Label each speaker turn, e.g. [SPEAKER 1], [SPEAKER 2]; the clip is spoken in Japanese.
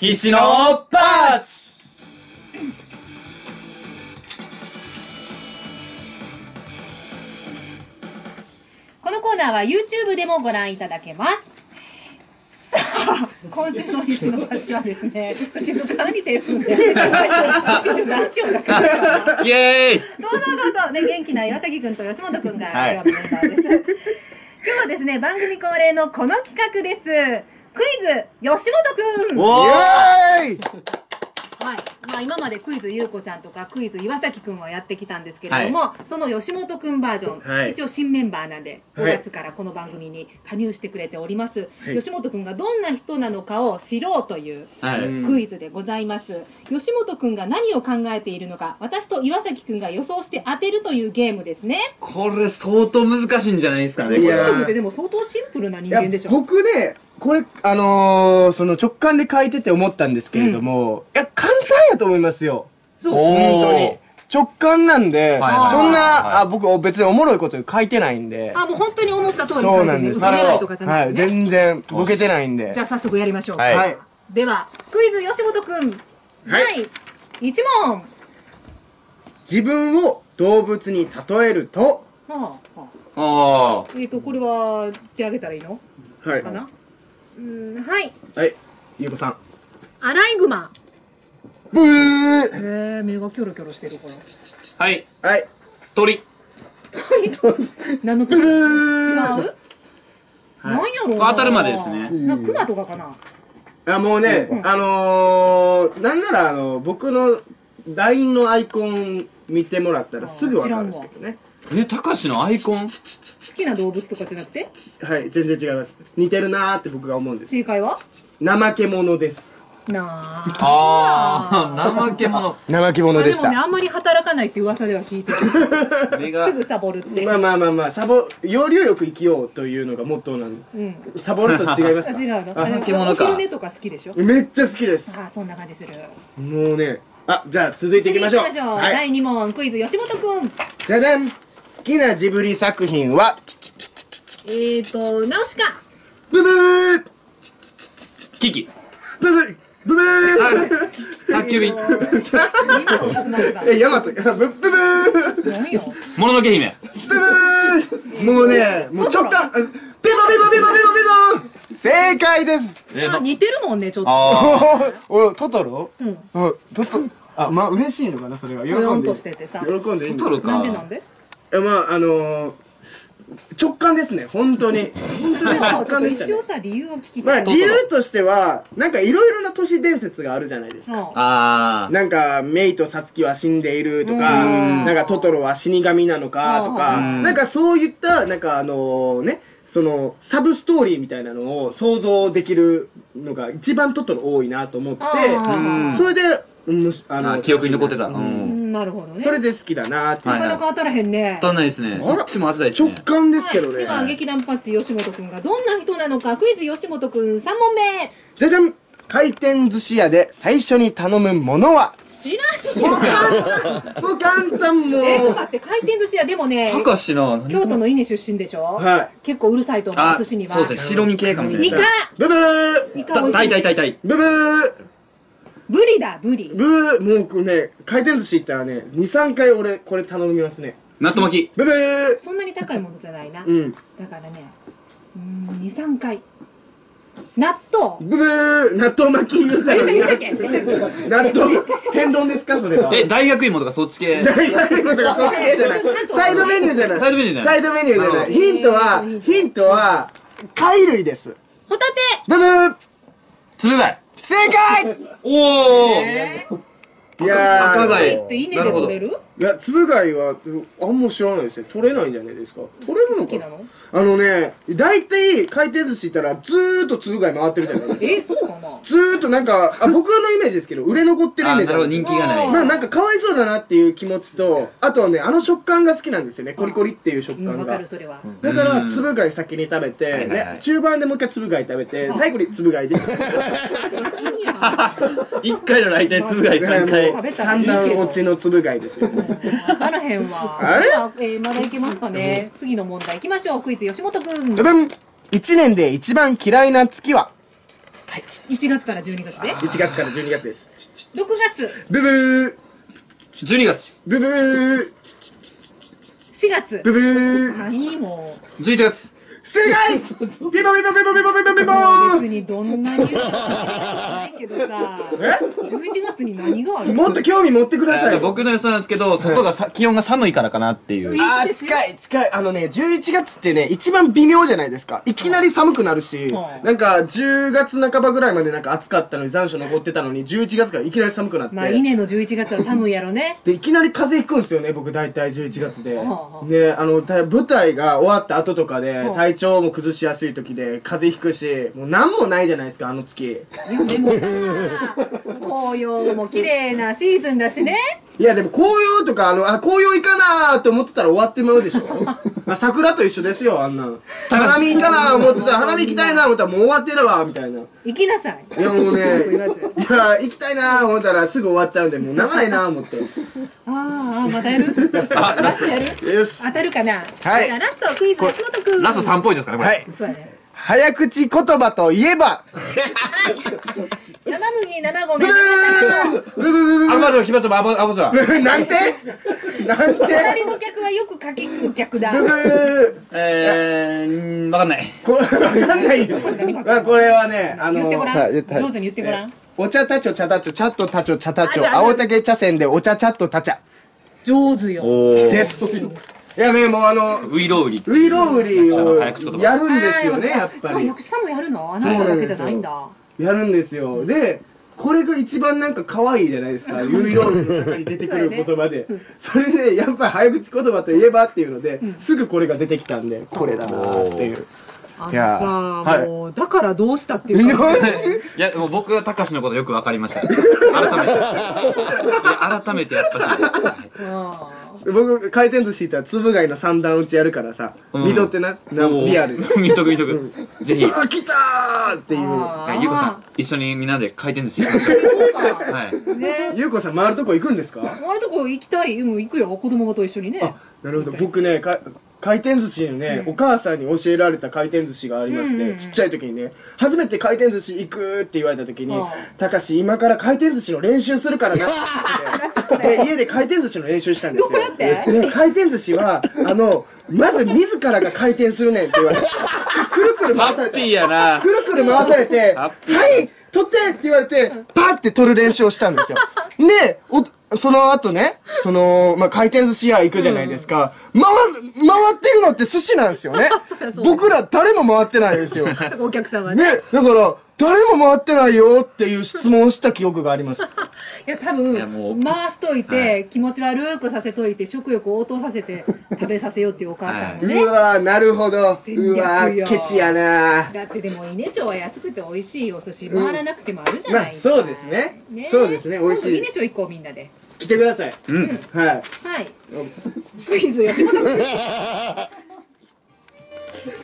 [SPEAKER 1] 必死のパーツ
[SPEAKER 2] このコーナーは YouTube でもご覧いただけます。さあ、今週の必死のパッチはですね、静かに手振んで、一応ラジオだから。
[SPEAKER 1] イエーイ
[SPEAKER 2] そうそうそうそう、ね、元気な岩崎くんと吉本くんが
[SPEAKER 1] はい
[SPEAKER 2] 今日のメンバーです。今日はですね、番組恒例のこの企画です。クイズ、吉本くん。
[SPEAKER 1] おー、
[SPEAKER 2] あ今までクイズゆうこちゃんとかクイズ岩崎くんはやってきたんですけれども、その吉本くんバージョン、
[SPEAKER 3] はい。
[SPEAKER 2] 一応新メンバーなんで5
[SPEAKER 3] はい。
[SPEAKER 2] 月からこの番組に加入してくれております、
[SPEAKER 3] はい。
[SPEAKER 2] 吉本くんがどんな人なのかを知ろうという
[SPEAKER 1] はい。
[SPEAKER 2] クイズでございます、吉本くんが何を考えているのか私と岩崎くんが予想して当てるというゲームですね。
[SPEAKER 1] これ相当難しいんじゃないですかね
[SPEAKER 3] いや
[SPEAKER 2] 吉本くんってでも相当シンプルな人
[SPEAKER 3] いや
[SPEAKER 2] 間でしょ。
[SPEAKER 3] 僕ねこれあのー、その直感で書いてて思ったんですけれども、いや簡単やと思いますよ
[SPEAKER 2] そう。
[SPEAKER 3] 本当に。直感なんで、
[SPEAKER 1] はいはい
[SPEAKER 3] そんな、
[SPEAKER 1] はい
[SPEAKER 3] あ僕別におもろいこと書いてないんで。
[SPEAKER 2] あもう本当に思った通りに書
[SPEAKER 3] そ
[SPEAKER 2] いうていとかじゃな
[SPEAKER 3] はいい
[SPEAKER 2] てね、
[SPEAKER 3] 全然ボケてないんで。
[SPEAKER 2] じゃあ早速やりましょう、
[SPEAKER 1] はい。
[SPEAKER 3] はい。
[SPEAKER 2] ではクイズ吉本くん、第1問。
[SPEAKER 3] 自分を動物に例えると？
[SPEAKER 2] はあはあ。
[SPEAKER 1] あ
[SPEAKER 2] えっ、とこれは手あげたらいいの？
[SPEAKER 3] はい。
[SPEAKER 2] かな、うんはい。
[SPEAKER 3] はい。ゆうこさん。
[SPEAKER 2] アライグマ
[SPEAKER 3] ブー。
[SPEAKER 2] へえ目がキョロキョロしてるから。
[SPEAKER 1] あはい。
[SPEAKER 3] はい。
[SPEAKER 1] 鳥。
[SPEAKER 2] 何の鳥？違
[SPEAKER 3] ブ
[SPEAKER 2] う、
[SPEAKER 3] ー
[SPEAKER 2] なんやろうな。
[SPEAKER 1] 当たるまでですね。
[SPEAKER 2] なんかクマとかかな？
[SPEAKER 3] あもうね、あのー、なんならあの僕の LINE のアイコン見てもらったらすぐわかるんですけどね。
[SPEAKER 1] えたかしのアイコン？
[SPEAKER 2] 好きな動物とかじゃなくて
[SPEAKER 3] はい全然違います似てるなーって僕が思うんです
[SPEAKER 2] 正解は
[SPEAKER 3] 怠け者です
[SPEAKER 2] なあ。
[SPEAKER 1] ああ怠け者。
[SPEAKER 3] 怠け者
[SPEAKER 2] まあでもね
[SPEAKER 3] でした
[SPEAKER 2] あんまり働かないって噂では聞いてるすぐサボるって、
[SPEAKER 3] まあまあまあまあサボ要領よく生きようというのがモットーなんで。
[SPEAKER 2] うん。
[SPEAKER 3] サボると違いますか？
[SPEAKER 2] あ違うの。
[SPEAKER 1] 怠け者か。
[SPEAKER 2] お昼寝とか好きでしょ？
[SPEAKER 3] めっちゃ好きです。
[SPEAKER 2] あそんな感じする。
[SPEAKER 3] もうねあじゃあ続いていきましょう。
[SPEAKER 2] きましょう、
[SPEAKER 3] はい、
[SPEAKER 2] 第2問クイズ吉本くん。
[SPEAKER 3] じゃじゃん。好きなジブリ作品は？
[SPEAKER 2] えーとナウシカ。
[SPEAKER 3] ブブー。
[SPEAKER 1] キキ。
[SPEAKER 3] ブブーブブー
[SPEAKER 1] 宅急便。
[SPEAKER 3] えヤマトブブブー
[SPEAKER 1] もののけ姫。
[SPEAKER 3] ブブーもうねもう直感あビボビボビボビボビボ正解です。
[SPEAKER 2] 似てるもんねちょっと。
[SPEAKER 1] あ
[SPEAKER 3] おおトトロ？
[SPEAKER 2] うん。
[SPEAKER 3] うんトトあまあ嬉しいのかなそれは。喜
[SPEAKER 2] ん
[SPEAKER 3] んで
[SPEAKER 2] としててさ。
[SPEAKER 3] 喜んでいいんです
[SPEAKER 1] トトロか。
[SPEAKER 2] なんでなんで？
[SPEAKER 3] いやまああのー、直感ですね本当に。
[SPEAKER 2] でもちょっと
[SPEAKER 3] 感でしたね。
[SPEAKER 2] 一応さ理由を聞き
[SPEAKER 3] まあ理由としてはなんかいろいろな都市伝説があるじゃないですか。
[SPEAKER 1] あ
[SPEAKER 3] なんかメイとサツキは死んでいるとか
[SPEAKER 2] うん。
[SPEAKER 3] なんかトトロは死神なのかとか
[SPEAKER 1] うん。
[SPEAKER 3] なんかそういったなんかあのねそのサブストーリーみたいなのを想像できるのが一番トトロ多いなと思ってそれで、うん、あ
[SPEAKER 1] あ記憶に残ってた。う
[SPEAKER 2] うんんなるほどね。
[SPEAKER 3] それで好きだなって
[SPEAKER 2] なかなか当たらへんね。
[SPEAKER 1] 当たんないですね。
[SPEAKER 3] あら。
[SPEAKER 1] どっちも当てたいです
[SPEAKER 3] 直
[SPEAKER 1] ね
[SPEAKER 3] 感ですけどね、
[SPEAKER 2] はい、では劇団パッチ吉本くんがどんな人なのかクイズ吉本くん3問目。
[SPEAKER 3] じゃじゃん。回転寿司屋で最初に頼むものは？
[SPEAKER 2] 知らんよ。
[SPEAKER 3] もう簡単。もう簡単もう。
[SPEAKER 2] えと待って回転寿司屋でもね
[SPEAKER 1] たかしの
[SPEAKER 2] 京都の稲出身でしょ、
[SPEAKER 3] はい。
[SPEAKER 2] 結構うるさいと思う
[SPEAKER 1] あ
[SPEAKER 2] 寿司には。
[SPEAKER 1] そうですね。白身系かもしれない。
[SPEAKER 2] イカ
[SPEAKER 3] ブブー。
[SPEAKER 2] イカ美味しい。
[SPEAKER 1] たいたいたいたい
[SPEAKER 3] ブブー
[SPEAKER 2] ブリだブリ
[SPEAKER 3] ブーもうね回転寿司行ったらね23回俺これ頼みますね。
[SPEAKER 1] 納豆巻き。
[SPEAKER 3] ブブー。
[SPEAKER 2] そんなに高いものじゃないな、
[SPEAKER 3] うん。
[SPEAKER 2] だからねうーん23回。納豆。
[SPEAKER 3] ブブー。納豆巻き言うたら 納豆天丼ですか？それは。
[SPEAKER 1] え大学芋とかそっち系。
[SPEAKER 3] 大学芋とかそっち系じゃない。サイドメニューじゃない
[SPEAKER 1] サイドメニューじゃない
[SPEAKER 3] サイドメニューじゃな
[SPEAKER 1] あ
[SPEAKER 3] いヒントはヒントは貝類です
[SPEAKER 2] ホタテ
[SPEAKER 3] ブブー
[SPEAKER 1] つぶ貝
[SPEAKER 3] 正解。
[SPEAKER 1] おお
[SPEAKER 2] えー。
[SPEAKER 3] いやー。
[SPEAKER 1] 赤貝。
[SPEAKER 2] って稲で取れる？
[SPEAKER 3] いやつぶ貝はあんま知らないですね。取れないんじゃないですか？取れるのか？
[SPEAKER 2] 好きなの？
[SPEAKER 3] あのね大体回転寿司行ったらずーっとつぶ貝回ってるじゃないですか。
[SPEAKER 2] えー、そうかな
[SPEAKER 3] ずーっとなんかあ僕のイメージですけど売れ残ってるイ
[SPEAKER 1] あなるほど
[SPEAKER 3] メージなんです
[SPEAKER 1] 人気がない。
[SPEAKER 3] まあなんかかわいそうだなっていう気持ちとあとはねあの食感が好きなんですよね。コリコリっていう食
[SPEAKER 2] うんわか
[SPEAKER 3] 感が
[SPEAKER 2] るそれは、
[SPEAKER 3] だから
[SPEAKER 1] うん
[SPEAKER 3] つぶ貝先に食べて、
[SPEAKER 1] はいはいはい。
[SPEAKER 3] ね、中盤でもう一回つぶ貝食べて最後につぶ貝で
[SPEAKER 2] いいやん
[SPEAKER 1] 一回の来店つぶ貝三回。
[SPEAKER 2] 食べたらいい
[SPEAKER 3] 三
[SPEAKER 2] けど
[SPEAKER 3] 段落ちのつぶ貝ですよね
[SPEAKER 2] 分からへんわ。
[SPEAKER 3] あれ？
[SPEAKER 2] では、えーまだいけますかね。次の問題いきましょう。クイズ吉本くん。
[SPEAKER 3] ブブン1年で一番嫌いな月は
[SPEAKER 2] ？1月から12月で
[SPEAKER 3] ？1月から12月です。
[SPEAKER 2] 6月。
[SPEAKER 3] ブブー。
[SPEAKER 1] 12月。
[SPEAKER 3] ブブー。
[SPEAKER 2] 4月。
[SPEAKER 3] ブブー。
[SPEAKER 2] 何も
[SPEAKER 1] 11月
[SPEAKER 3] 正解！ビボビボビボビボビボビボ
[SPEAKER 2] 別にどんなに言うことないけどさ
[SPEAKER 3] え
[SPEAKER 2] 11月に何がある
[SPEAKER 3] もっと興味持ってください
[SPEAKER 1] 僕の予想なんですけど外がさ気温が寒いからかなっていう
[SPEAKER 2] いい
[SPEAKER 3] あ近い近いあのね11月ってね一番微妙じゃないですかいきなり寒くなるしなんか10月半ばぐらいまでなんか暑かったのに残暑残ってたのに11月からいきなり寒くなって、
[SPEAKER 2] まあ稲の11月は寒いやろね
[SPEAKER 3] でいきなり風邪ひくんですよね僕大体11月で、ねあの舞台が終わった後とかで体調も崩しやすい時で風邪ひくしもう何もないじゃないですかあの月。
[SPEAKER 2] 紅葉も綺麗なシーズンだしね。
[SPEAKER 3] いやでも紅葉とかあのあ紅葉いかなーと思ってたら終わってまうでしょ。まあ桜と一緒ですよあんなん花見行かなー思ってたら花見行きたいなー思ったらもう終わってるわみたいな。
[SPEAKER 2] 行きなさい。
[SPEAKER 3] いやもうね いや行きたいなー思ったらすぐ終わっちゃうんでもう長いなー思って
[SPEAKER 2] あーあーまたやる？ラスト。やる？当たるかな？
[SPEAKER 3] はい。
[SPEAKER 2] じゃあラストクイズ吉本くん
[SPEAKER 1] ラスト3ポイントですからねこれ、
[SPEAKER 3] はい。
[SPEAKER 2] そうやね。
[SPEAKER 3] 早口言葉といえば。
[SPEAKER 2] 生麦生米
[SPEAKER 3] ブ
[SPEAKER 2] 生
[SPEAKER 3] ブブブブブ
[SPEAKER 1] あまずは来ましたアボアボジョ
[SPEAKER 3] ブなんて？なんて？
[SPEAKER 2] 隣の客はよくかき食う客だ。
[SPEAKER 1] えーんわかんない。
[SPEAKER 3] わかんないよ。あこれはねあの
[SPEAKER 2] 上手に言ってごらん
[SPEAKER 3] お茶たちょ茶たちょチャットたちょ茶たちょ青竹茶筅でお茶チャットたちゃ。
[SPEAKER 2] 上手よ。
[SPEAKER 3] です。いやねもうあの
[SPEAKER 1] ウイロウリ。
[SPEAKER 3] ウイロウリをやるんですよねやっぱ
[SPEAKER 2] そう
[SPEAKER 3] り
[SPEAKER 2] 役者もやるの？アナウンサーだけじゃないんだ。
[SPEAKER 3] やるんですよ。でこれが一番なんか可愛いじゃないですか。ウイロウリの中に出てくる言葉で。それでやっぱり早口言葉といえばっていうのですぐこれが出てきたんでこれだなっていういや
[SPEAKER 2] さ
[SPEAKER 3] はい。
[SPEAKER 2] もうだからどうしたっていうか。
[SPEAKER 1] いや、もう僕は高志のことよくわかりました。改めて。いや改めてやっぱし。
[SPEAKER 3] 僕回転寿司行ったらつぶ貝の三段打ちやるからさ
[SPEAKER 1] うん。
[SPEAKER 3] 見とってな。なリアルに。
[SPEAKER 1] 見とく見とく。ぜひ。
[SPEAKER 3] あ来たーっていう。
[SPEAKER 1] ゆうこさん、一緒にみんなで回転寿司行きましょう。はい。
[SPEAKER 2] ね。
[SPEAKER 3] ゆうこさん回るとこ行くんですか？
[SPEAKER 2] あれとこ行きたい。うん行くよ。子供と一緒にね。
[SPEAKER 3] あなるほど。僕ねか回転寿司のね、お母さんに教えられた回転寿司がありまして、
[SPEAKER 2] うんうんうん。
[SPEAKER 3] ちっちゃい時にね初めて回転寿司行くって言われた時に
[SPEAKER 2] ああ「
[SPEAKER 3] たかし今から回転寿司の練習するからな」って で家で回転寿司の練習したんですよ。
[SPEAKER 2] どうやって？
[SPEAKER 3] で回転寿司はあのまず自らが回転するねんって言われてくるくる回されて
[SPEAKER 1] ハッピーやな。
[SPEAKER 3] く。るくる回されて、はい取ってって言われて、バーって取る練習をしたんですよ。で、おその後ね、その、まあ、回転寿司屋行くじゃないですか。回、回ってるのって寿司なんですよね 僕ら誰も回ってないんですよ。
[SPEAKER 2] お客さんはね
[SPEAKER 3] ね、だから、誰も回ってないよっていう質問をした記憶があります。
[SPEAKER 2] いや多分回しといて、
[SPEAKER 1] は
[SPEAKER 2] 気持ち悪くさせといて食欲を応答させて食べさせようっていうお母さんのね、
[SPEAKER 3] うわーなるほど。
[SPEAKER 2] 戦略よ
[SPEAKER 3] うわーケチやな
[SPEAKER 2] だってでも稲町は安くて美味しいお寿司回らなくてもあるじゃ
[SPEAKER 3] まあ、
[SPEAKER 2] ないですか、
[SPEAKER 3] そうですね。そうですね、美味しい
[SPEAKER 2] 今度稲。町行こうみんなで
[SPEAKER 3] 来てください。
[SPEAKER 1] うん。
[SPEAKER 3] はい。
[SPEAKER 2] はいクイズ吉本君